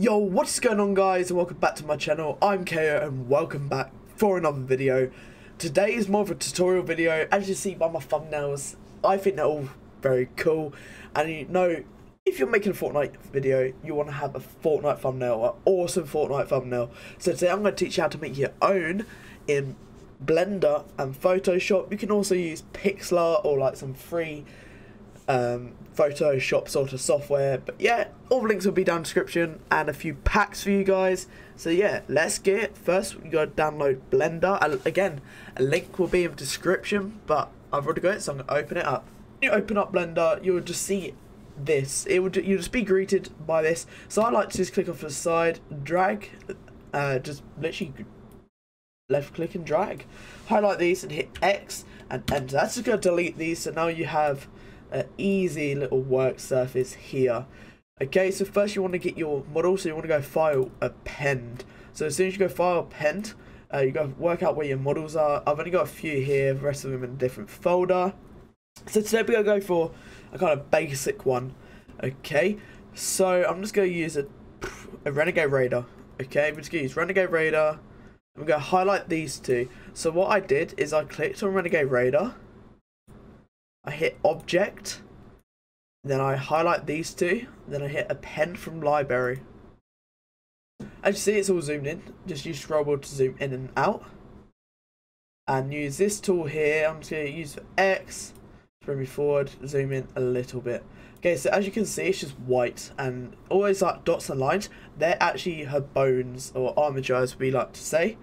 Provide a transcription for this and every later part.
Yo, what's going on guys and welcome back to my channel. I'm Khao and welcome back for another video. Today is more of a tutorial video. As you see by my thumbnails, I think they're all very cool. And you know, if you're making a Fortnite video, you want to have a Fortnite thumbnail, an awesome Fortnite thumbnail. So today I'm going to teach you how to make your own in Blender and Photoshop. You can also use Pixlr or like some free um, Photoshop sort of software. But yeah, all the links will be down description and a few packs for you guys. So yeah, let's get. First, you gotta download Blender. Again, a link will be in the description, but I've already got it, so I'm gonna open it up. When you open up Blender, you'll just see this. It would you'll just be greeted by this. So I like to just click off the side, drag, uh, just literally left click and drag. Highlight these and hit X and enter. That's just gonna delete these. So now you have an easy little work surface here. Okay, so first you want to get your model, so you want to go file append. So as soon as you go file append, uh, you go work out where your models are. I've only got a few here, the rest of them in a different folder. So today we're going to go for a kind of basic one. Okay, so I'm just going to use a, a Renegade Raider. Okay, we're just going to use Renegade Raider. I'm going to highlight these two. So what I did is I clicked on Renegade Raider. I hit object, then I highlight these two, then I hit append from library. As you see, it's all zoomed in. Just use scroll wheel to zoom in and out. And use this tool here. I'm just going to use X, bring me forward, zoom in a little bit. Okay, so as you can see, it's just white, and all those like dots and lines, they're actually her bones or armature, as we like to say.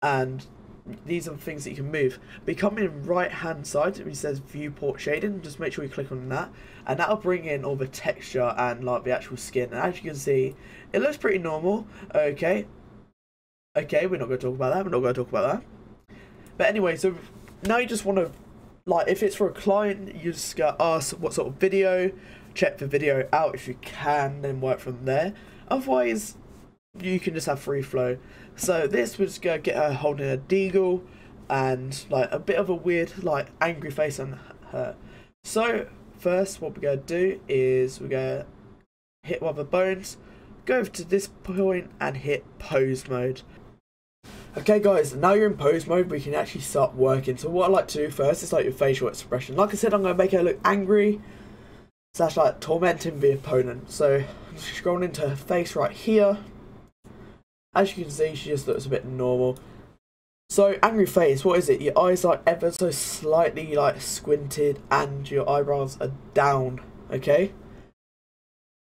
And these are things that you can move. But come in right hand side, it says viewport shading, just make sure you click on that. And that'll bring in all the texture and like the actual skin. And as you can see, it looks pretty normal. Okay. Okay, we're not going to talk about that. We're not going to talk about that. But anyway, so now you just want to, like, if it's for a client, you just go ask what sort of video, check the video out if you can, then work from there. Otherwise, you can just have free flow. So this was gonna get her holding a deagle and like a bit of a weird like angry face on her. So first what we're gonna do is we're gonna hit one of the bones, go over to this point and hit pose mode. Okay guys, now you're in pose mode, we can actually start working. So what I like to do first is like your facial expression. Like I said, I'm gonna make her look angry, slash like tormenting the opponent. So I'm scrolling into her face right here. As you can see, she just looks a bit normal. So, angry face, what is it? Your eyes are ever so slightly like squinted and your eyebrows are down, okay?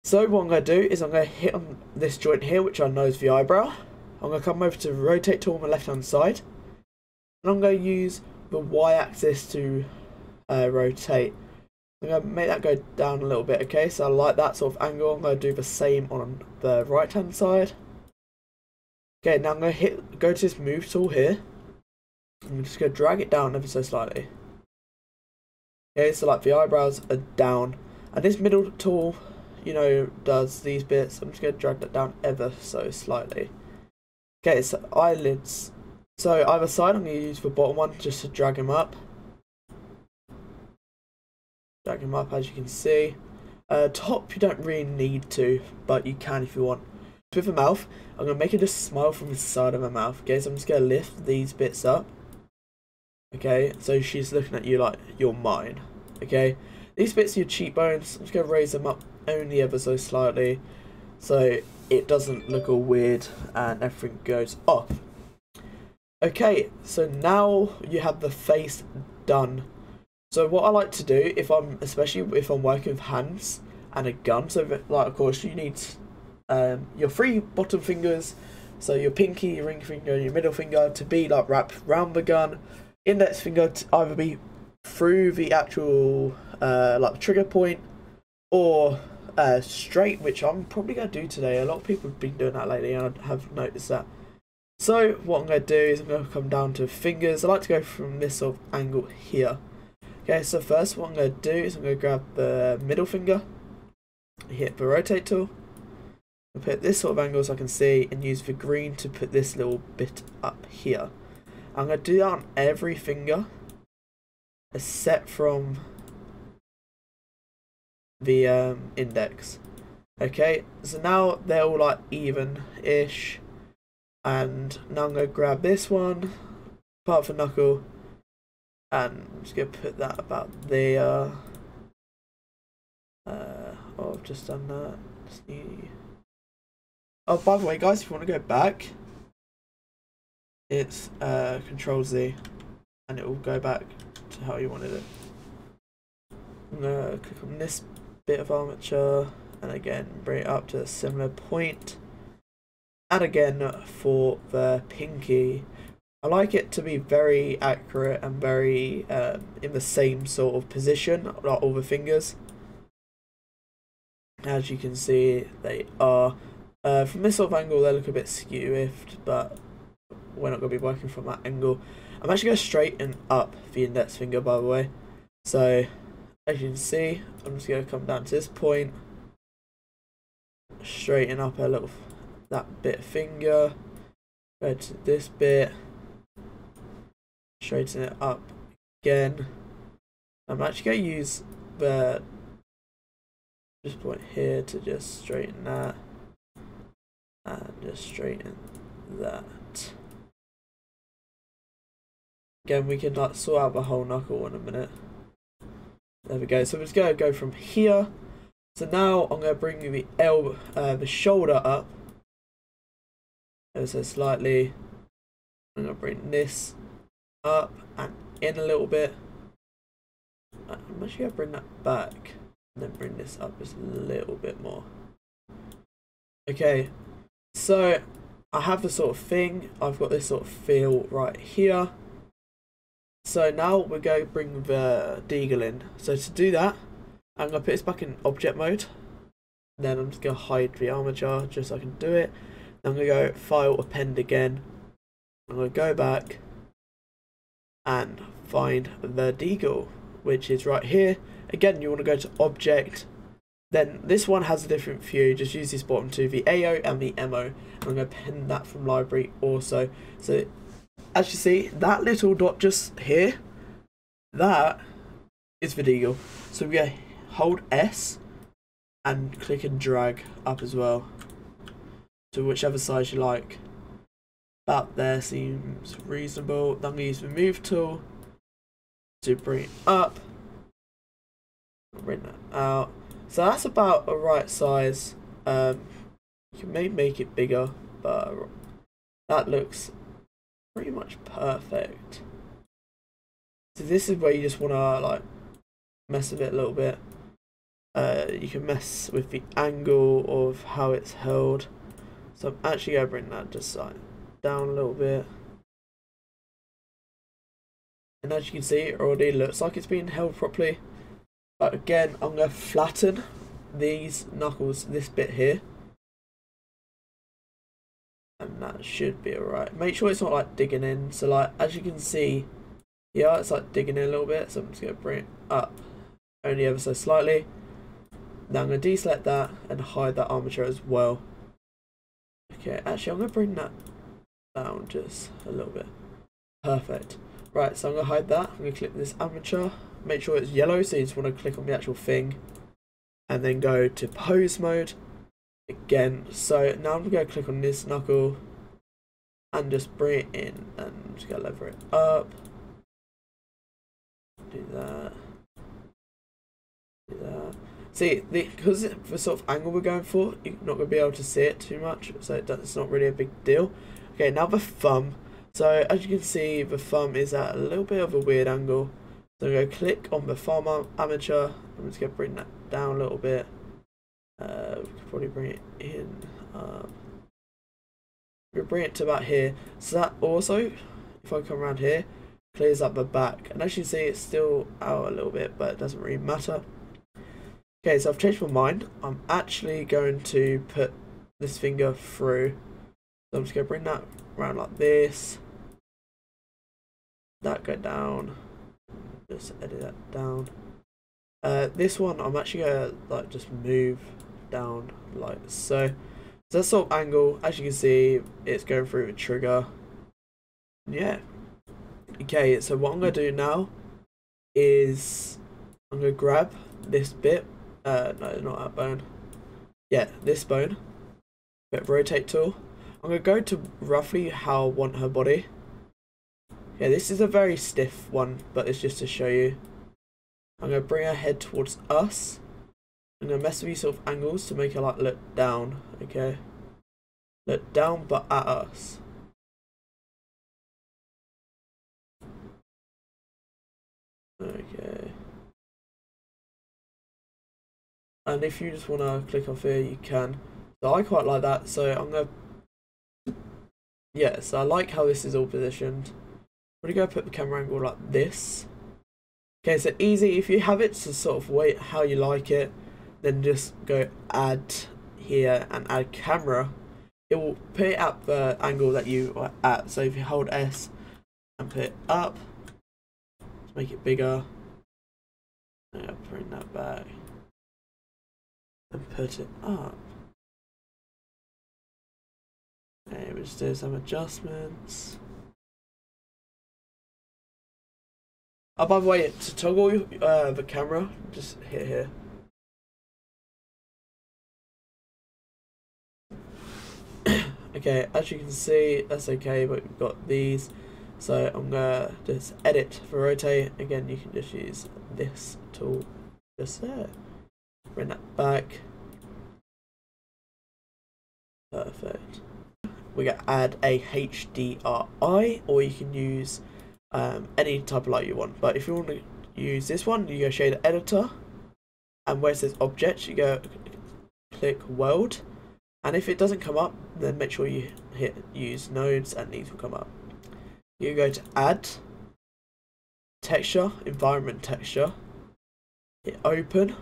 So what I'm going to do is I'm going to hit on this joint here, which I know is the eyebrow. I'm going to come over to rotate to on the left hand side. And I'm going to use the Y axis to uh, rotate. I'm going to make that go down a little bit, okay? So I like that sort of angle. I'm going to do the same on the right hand side. Okay, now I'm going to hit, go to this move tool here. I'm just going to drag it down ever so slightly. Okay, so like the eyebrows are down. And this middle tool, you know, does these bits. I'm just going to drag that down ever so slightly. Okay, so eyelids. So either side, I'm going to use the bottom one just to drag him up. Drag him up as you can see. Uh, top, you don't really need to, but you can if you want with her mouth. I'm going to make her just smile from the side of her mouth. Okay, so I'm just going to lift these bits up. Okay, so she's looking at you like you're mine. Okay, these bits are your cheekbones. I'm just going to raise them up only ever so slightly. So it doesn't look all weird and everything goes off. Okay, so now you have the face done. So what I like to do, if I'm, especially if I'm working with hands and a gun, so like of course you need um, your three bottom fingers, so your pinky, your ring finger, your middle finger to be like wrapped around the gun, index finger to either be through the actual uh, like trigger point or uh, straight, which I'm probably going to do today. A lot of people have been doing that lately and I have noticed that. So what I'm going to do is I'm going to come down to fingers. I like to go from this sort of angle here. Okay, so first what I'm going to do is I'm going to grab the middle finger, hit the rotate tool, I'll put this sort of angle so I can see and use the green to put this little bit up here. I'm going to do that on every finger except from the um, index. Okay, so now they're all like even-ish. And now I'm going to grab this one, part for knuckle, and I'm just going to put that about there. Uh, oh, I've just done that. Oh, by the way, guys, if you want to go back, it's uh, Control Z, and it will go back to how you wanted it. I'm to click on this bit of armature and again bring it up to a similar point. point and again for the pinky I like it to be very accurate and very um, in the same sort of position like all the fingers as you can see they are uh, from this sort of angle they look a bit skew-ifed but we're not going to be working from that angle. I'm actually going to straighten up the index finger by the way. So as you can see I'm just going to come down to this point straighten up a little that bit finger go to this bit straighten it up again. I'm actually going to use the this point here to just straighten that and just straighten that again we can like sort out the whole knuckle in a minute there we go so I'm just going to go from here so now I'm going to bring the elbow, uh, the shoulder up so slightly. I'm going to bring this up and in a little bit. Uh, I'm actually going to bring that back and then bring this up just a little bit more. Okay, so I have the sort of thing, I've got this sort of feel right here. So now we're going to bring the deagle in. So to do that, I'm going to put this back in object mode. Then I'm just going to hide the armature just so I can do it. Then I'm going to go file append again. I'm going to go back and find the deagle, which is right here. Again, you want to go to object. Then this one has a different view. Just use this bottom two, the AO and the MO. I'm going to pin that from library also. So as you see, that little dot just here, that is the deagle. So we go hold S and click and drag up as well to whichever size you like. About there seems reasonable. Then to use the move tool to bring it up. Bring that out. So that's about a right size. Um, you may make it bigger, but that looks pretty much perfect. So this is where you just want to like mess with it a little bit. Uh, you can mess with the angle of how it's held. So I'm actually going to bring that just like down a little bit. And as you can see, it already looks like it's being held properly. But again, I'm going to flatten these knuckles, this bit here. And that should be alright. Make sure it's not like digging in. So like, as you can see, yeah, it's like digging in a little bit. So I'm just going to bring it up only ever so slightly. Now I'm going to deselect that and hide that armature as well. Okay, actually I'm going to bring that down just a little bit. Perfect. Right, so I'm going to hide that. I'm going to click this armature. Make sure it's yellow, so you just want to click on the actual thing. And then go to pose mode again. So now I'm going to click on this knuckle and just bring it in and just going to lever it up. Do that. Do that. See, the because the sort of angle we're going for, you're not going to be able to see it too much, so it's not really a big deal. Okay, now the thumb. So as you can see, the thumb is at a little bit of a weird angle. So I'm going to click on the thumb armature. I'm just going to bring that down a little bit. Uh, we could probably bring it in. Um, we'll bring it to about here. So that also, if I come around here, clears up the back. And as you see, it's still out a little bit, but it doesn't really matter. Okay, so I've changed my mind. I'm actually going to put this finger through. So I'm just going to bring that around like this. That go down. Just edit that down. Uh, this one I'm actually to like just move down like so. So that sort of angle, as you can see, it's going through the trigger. Yeah. Okay, so what I'm to do now is I'm to grab this bit uh, no, not that bone. yeah, this bone. Bit rotate tool. I'm to go to roughly how I want her body. Yeah, this is a very stiff one, but it's just to show you. I'm going to bring her head towards us. I'm going to mess with these sort of angles to make her like look down, okay? Look down but at us. Okay. And if you just want to click off here, you can. So I quite like that, so I'm going to... Yeah, so I like how this is all positioned. I'm to go put the camera angle like this. Okay, so easy. If you have it to sort of wait how you like it, then just go add here and add camera. It will put it at the angle that you are at. So if you hold S and put it up, to make it bigger, I'll bring that back and put it up. Okay, we just do some adjustments. Oh, by the way, to toggle uh, the camera, just hit here. okay, as you can see, that's okay, but we've got these. So I'm gonna just edit for rotate. Again, you can just use this tool just there. Bring that back. Perfect. We're gonna add a HDRI, or you can use um, any type of light you want. But if you want to use this one, you go shader editor, and where it says object, you go click world, and if it doesn't come up, then make sure you hit use nodes, and these will come up. You go to add texture, environment texture, hit open,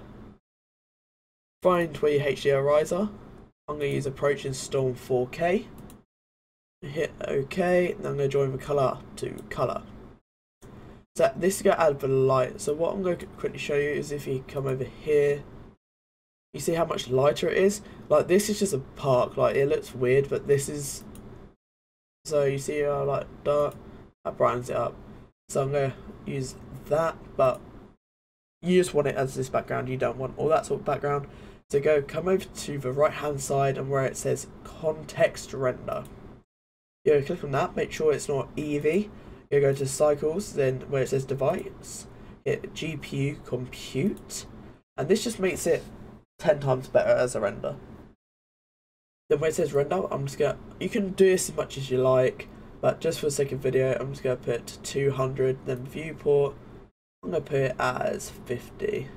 find where your HDRIs are. I'm going to use approach in Storm 4K. Hit OK, and I'm going to join the colour to colour. So this is going to add the light. So what I'm going to quickly show you is if you come over here, you see how much lighter it is? Like this is just a park, like it looks weird, but this is, so you see how like dark, that brightens it up. So I'm going to use that, but you just want it as this background, you don't want all that sort of background. So go come over to the right hand side and where it says context render. You click on that, make sure it's not Eevee you go to cycles, then where it says device, hit GPU compute, and this just makes it 10 times better as a render. Then where it says render, I'm just gonna, you can do this as much as you like, but just for the sake of video, I'm just gonna put 200, then viewport, I'm gonna put it as 50.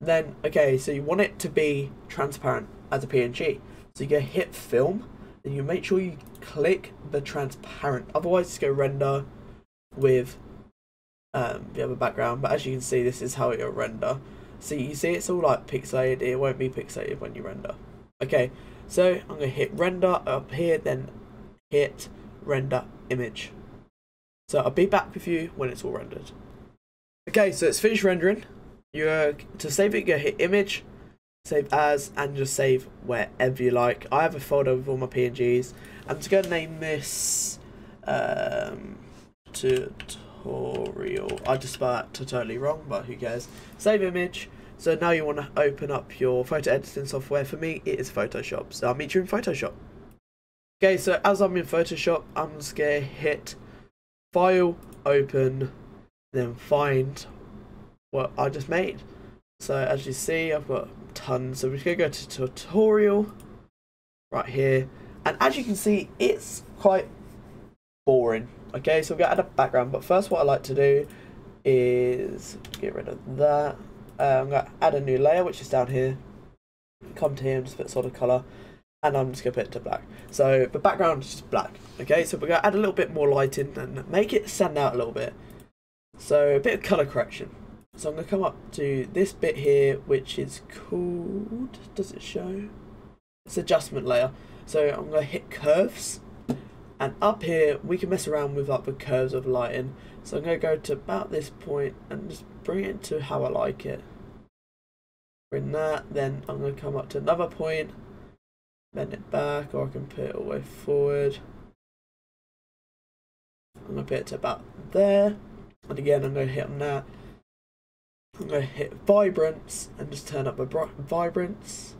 Then, okay, so you want it to be transparent as a PNG. So you go hit film, then you make sure you click the transparent. Otherwise, just go render with um, the other background. But as you can see, this is how it will render. So you see it's all like pixelated. It won't be pixelated when you render. Okay, so I'm going to hit render up here, then hit render image. So I'll be back with you when it's all rendered. Okay, so it's finished rendering. You're to save it, you go hit image, save as, and just save wherever you like. I have a folder with all my PNGs. I'm just going to name this um, tutorial. I just spelled that totally wrong, but who cares. Save image. So now you want to open up your photo editing software. For me, it is Photoshop. So I'll meet you in Photoshop. Okay, so as I'm in Photoshop, I'm just going to hit File, Open, then find what I just made. So as you see, I've got tons. So we're just going to go to tutorial right here. And as you can see, it's quite boring. Okay, so we're going to add a background. But first what I like to do is get rid of that. Uh, I'm going to add a new layer, which is down here. Come to here and just put solid color. And I'm just going to put it to black. So the background is just black. Okay, so we're going to add a little bit more lighting and make it stand out a little bit. So a bit of color correction. So I'm going to come up to this bit here, which is called, does it show? It's adjustment layer. So I'm going to hit curves. And up here, we can mess around with like the curves of lighting. So I'm going to go to about this point and just bring it to how I like it. Bring that, then I'm going to come up to another point, bend it back, or I can put it all the way forward. I'm going to put it to about there. And again, I'm going to hit on that. I'm going to hit vibrance and just turn up the vibrance.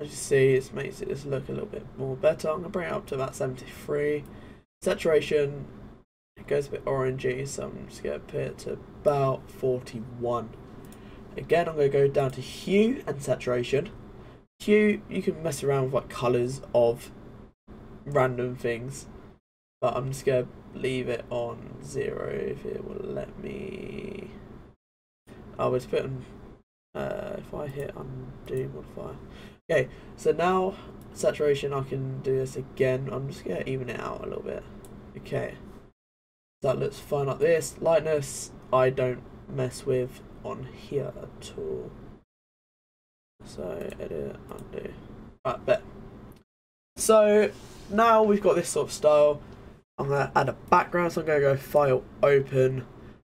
As you see, it makes it just look a little bit more better. I'm going to bring it up to about 73. Saturation, it goes a bit orangey, so I'm just going to put it to about 41. Again, I'm going to go down to hue and saturation. Hue, you can mess around with like colours of random things, but I'm just going to leave it on zero if it will let me. I was putting, uh, if I hit undo modify. Okay, so now saturation, I can do this again. I'm just going to even it out a little bit. Okay, that looks fine like this. Lightness, I don't mess with on here at all. So edit, undo. Right, bet. So now we've got this sort of style. I'm going to add a background, so I'm going to go file open.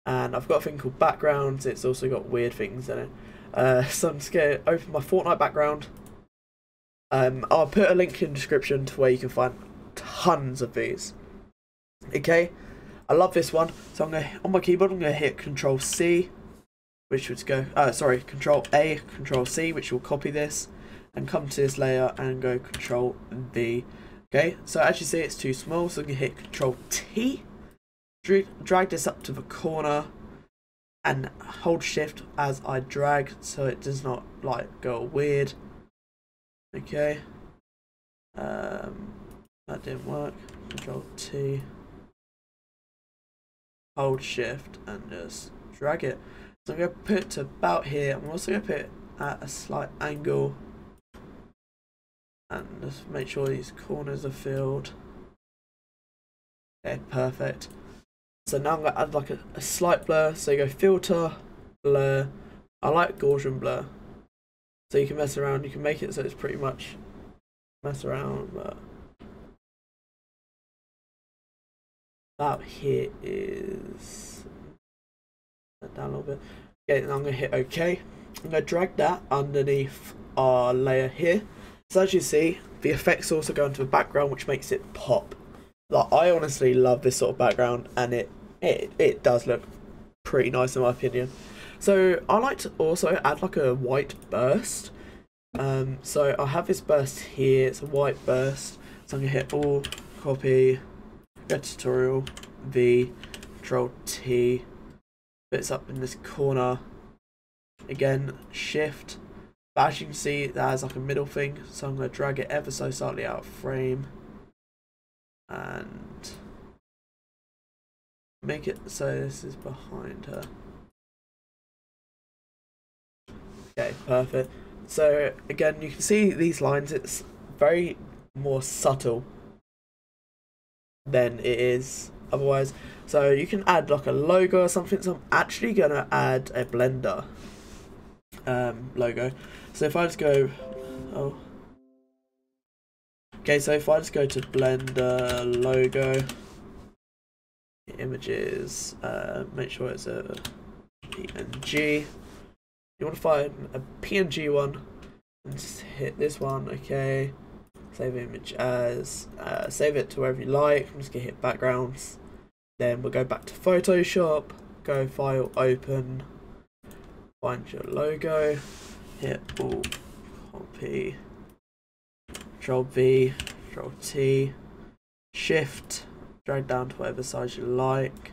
And I've got a thing called backgrounds. It's also got weird things in it. Uh, so I'm just going to open my Fortnite background. Um, I'll put a link in the description to where you can find tons of these. Okay, I love this one. So I'm going to, on my keyboard. I'm going to hit Control C, which would go. Uh, sorry, Control A, Control C, which will copy this, and come to this layer and go Control V. Okay, so as you see, it's too small, so I'm going to hit Control T, drag this up to the corner, and hold Shift as I drag, so it does not like go weird. Okay. Um, that didn't work. Control T. Hold Shift and just drag it. So I'm going to put it to about here. I'm also going to put it at a slight angle. And just make sure these corners are filled. Okay, perfect. So now I'm going to add like a, a slight blur. So you go filter, blur. I like Gaussian blur. So you can mess around, you can make it so it's pretty much mess around, but that here is that down a little bit. Okay, now I'm gonna hit OK. I'm gonna drag that underneath our layer here. So as you see, the effects also go into the background, which makes it pop. Like I honestly love this sort of background, and it it it does look pretty nice in my opinion. So I like to also add like a white burst. Um, so I have this burst here, it's a white burst. So I'm gonna hit all, copy, go tutorial, V, control T, it's up in this corner. Again, shift. But as you can see, that has like a middle thing. So I'm gonna drag it ever so slightly out of frame. And make it so this is behind her. Okay, perfect. So again, you can see these lines, it's very more subtle than it is otherwise. So you can add like a logo or something. So I'm actually going to add a Blender um, logo. So if I just go, oh, okay. So if I just go to Blender logo, images, uh, make sure it's a PNG. You want to find a PNG one and just hit this one, okay. Save image as, uh, save it to wherever you like. I'm just going to hit backgrounds. Then we'll go back to Photoshop, go file, open, find your logo, hit all, copy, Control V, Control T, Shift, drag down to whatever size you like.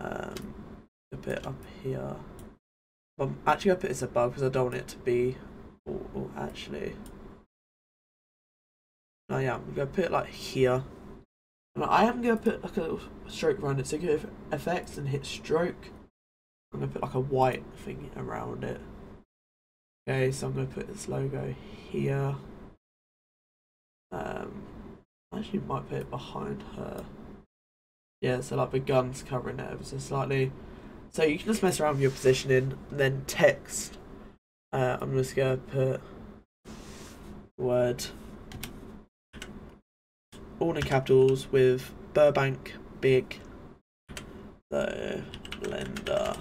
Um, a bit up here. I'm actually to put this above because I don't want it to be... Oh, actually... Oh yeah, I'm going to put it like here. And I am going to put like a little stroke around it. So go effects and hit stroke. I'm going to put like a white thing around it. Okay, so I'm going to put this logo here. Um, I actually might put it behind her. Yeah, so like the gun's covering it ever so slightly. So you can just mess around with your positioning, then text. Uh, I'm just gonna put word all in capitals with Burbank big the blender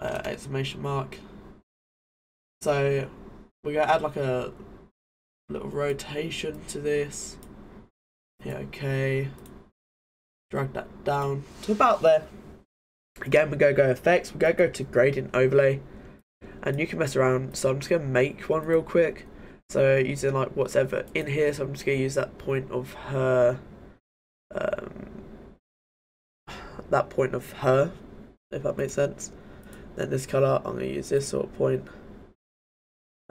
uh, exclamation mark. So we're gonna add like a little rotation to this. Yeah, okay drag that down to about there. Again, we're to go effects, we're to go to gradient overlay. and you can mess around. So I'm just gonna make one real quick. So using like whatever in here, so I'm just gonna use that point of her, um, that point of her, if that makes sense. Then this color, I'm gonna use this sort of point.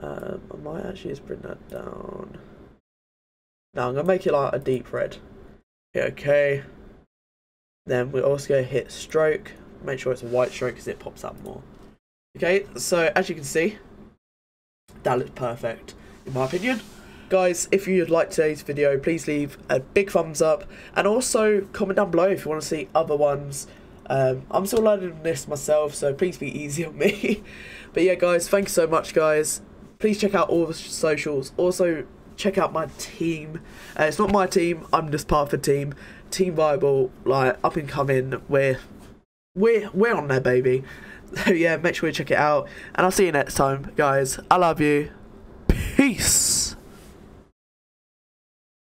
Um, I might actually just bring that down. Now I'm gonna make it like a deep red. Yeah, okay. Then we're also gonna hit stroke. Make sure it's a white stroke because it pops up more. Okay, so as you can see, that looks perfect in my opinion. Guys, if you'd like today's video, please leave a big thumbs up and also comment down below if you want to see other ones. Um, I'm still learning this myself, so please be easy on me. but yeah, guys, thank you so much, guys. Please check out all the socials. Also, check out my team. Uh, it's not my team. I'm just part of the team. Team Viable, like up and coming. We're we're we're on there, baby. So yeah, make sure you check it out. And I'll see you next time, guys. I love you. Peace.